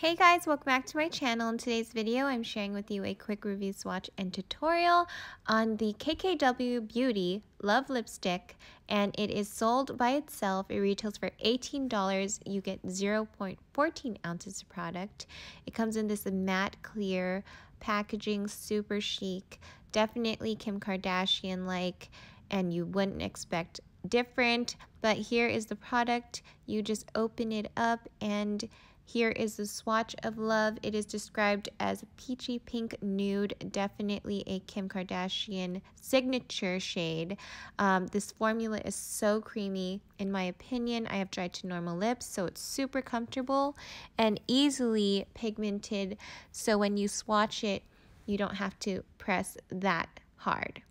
Hey guys, welcome back to my channel. In today's video, I'm sharing with you a quick review swatch and tutorial on the KKW Beauty Love Lipstick and it is sold by itself. It retails for $18. You get 0.14 ounces of product. It comes in this matte clear packaging, super chic, definitely Kim Kardashian-like and you wouldn't expect different, but here is the product. You just open it up and here is the swatch of love. It is described as a peachy pink nude, definitely a Kim Kardashian signature shade. Um, this formula is so creamy, in my opinion. I have dried to normal lips, so it's super comfortable and easily pigmented. So when you swatch it, you don't have to press that hard.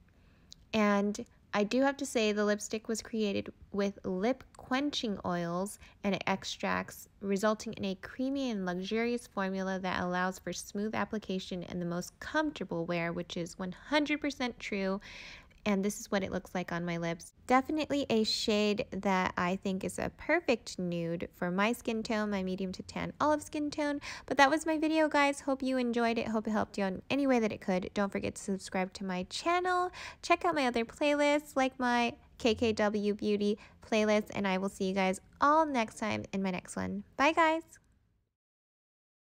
And I do have to say the lipstick was created with lip quenching oils and extracts, resulting in a creamy and luxurious formula that allows for smooth application and the most comfortable wear, which is 100% true and this is what it looks like on my lips. Definitely a shade that I think is a perfect nude for my skin tone, my medium to tan olive skin tone. But that was my video, guys. Hope you enjoyed it. Hope it helped you in any way that it could. Don't forget to subscribe to my channel. Check out my other playlists like my KKW Beauty playlist, and I will see you guys all next time in my next one. Bye, guys.